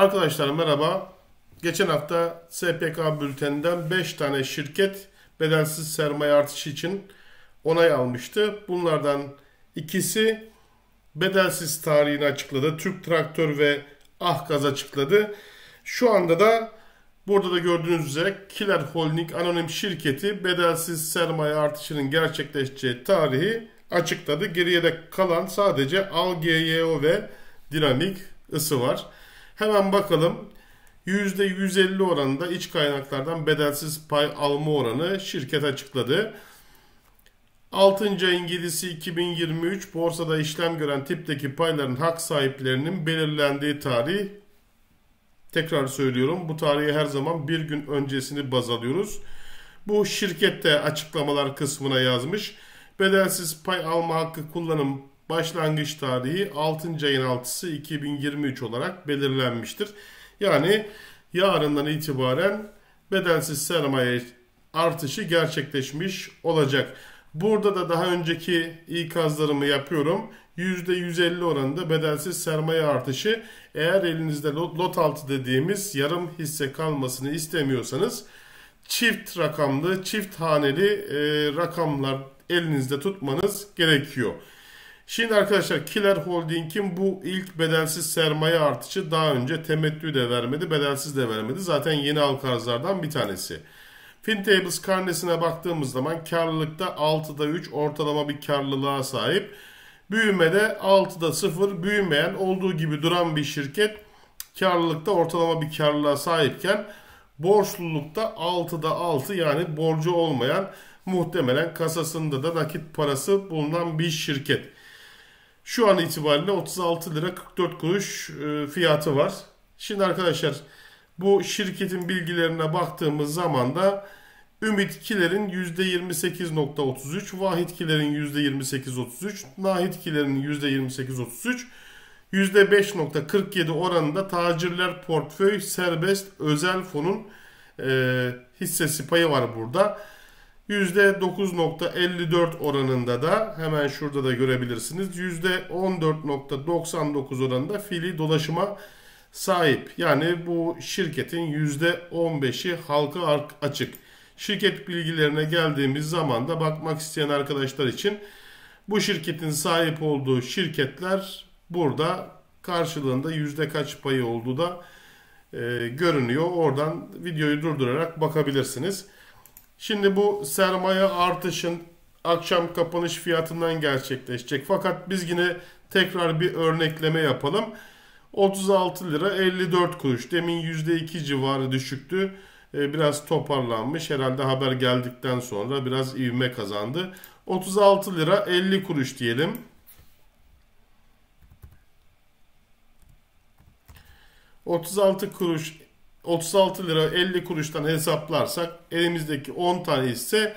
Arkadaşlar merhaba. Geçen hafta SPK bülteninden 5 tane şirket bedelsiz sermaye artışı için onay almıştı. Bunlardan ikisi bedelsiz tarihini açıkladı. Türk Traktör ve Ahgaz açıkladı. Şu anda da burada da gördüğünüz üzere Killer Holding anonim şirketi bedelsiz sermaye artışının gerçekleşeceği tarihi açıkladı. Geriye de kalan sadece Al GYO ve Dinamik ısı var. Hemen bakalım. %150 oranında iç kaynaklardan bedelsiz pay alma oranı şirket açıkladı. 6. ayın 7'si 2023 borsada işlem gören tipteki payların hak sahiplerinin belirlendiği tarih. Tekrar söylüyorum bu tarihe her zaman bir gün öncesini baz alıyoruz. Bu şirkette açıklamalar kısmına yazmış. Bedelsiz pay alma hakkı kullanım başlangıç tarihi 6. ayın 6'sı 2023 olarak belirlenmiştir. Yani yarından itibaren bedelsiz sermaye artışı gerçekleşmiş olacak. Burada da daha önceki ikazlarımı yapıyorum. %150 oranında bedelsiz sermaye artışı eğer elinizde lot altı dediğimiz yarım hisse kalmasını istemiyorsanız çift rakamlı, çift haneli e, rakamlar elinizde tutmanız gerekiyor. Şimdi arkadaşlar Killer Holding'in bu ilk bedelsiz sermaye artışı daha önce temettü de vermedi, bedelsiz de vermedi. Zaten yeni halka arzlardan bir tanesi. FinTables karnesine baktığımız zaman karlılıkta 6'da 3 ortalama bir karlılığa sahip. Büyümede 6'da 0 büyümeyen olduğu gibi duran bir şirket karlılıkta ortalama bir karlılığa sahipken borçlulukta 6'da 6 yani borcu olmayan muhtemelen kasasında da nakit parası bulunan bir şirket. Şu an itibariyle 36 lira 44 kuruş e, fiyatı var. Şimdi arkadaşlar bu şirketin bilgilerine baktığımız zaman da Ümit Kiler'in %28.33, Vahit Kiler'in %28.33, Nahit Kiler'in %28.33, %5.47 oranında tacirler portföy serbest özel fonun e, hissesi payı var burada. %9.54 oranında da hemen şurada da görebilirsiniz. %14.99 oranında fiili dolaşıma sahip. Yani bu şirketin %15'i halka açık. Şirket bilgilerine geldiğimiz zaman da bakmak isteyen arkadaşlar için bu şirketin sahip olduğu şirketler burada karşılığında yüzde kaç payı olduğu da e, görünüyor. Oradan videoyu durdurarak bakabilirsiniz. Şimdi bu sermaye artışın akşam kapanış fiyatından gerçekleşecek. Fakat biz yine tekrar bir örnekleme yapalım. 36 lira 54 kuruş. Demin %2 civarı düşüktü. Ee, biraz toparlanmış. Herhalde haber geldikten sonra biraz ivme kazandı. 36 lira 50 kuruş diyelim. ...36 kuruş 36 lira 50 kuruştan hesaplarsak elimizdeki 10 tane ise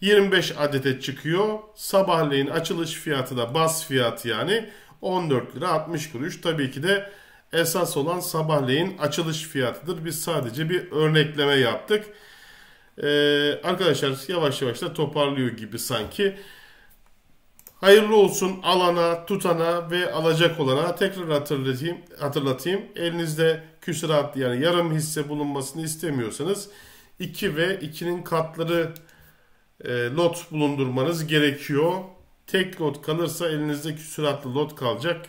25 adete çıkıyor. Sabahleyin açılış fiyatı da bas fiyatı yani 14 lira 60 kuruş. Tabii ki de esas olan sabahleyin açılış fiyatıdır. Biz sadece bir örnekleme yaptık. Ee, arkadaşlar yavaş yavaş da toparlıyor gibi sanki. Hayırlı olsun alana, tutana ve alacak olana tekrar hatırlatayım. hatırlatayım. Elinizde küsurat yani yarım hisse bulunmasını istemiyorsanız 2 ve 2'nin katları e, lot bulundurmanız gerekiyor. Tek lot kalırsa elinizde küsuratlı lot kalacak.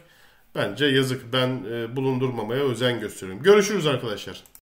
Bence yazık ben e, bulundurmamaya özen gösteriyorum. Görüşürüz arkadaşlar.